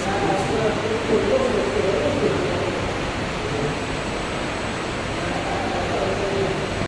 Thanks.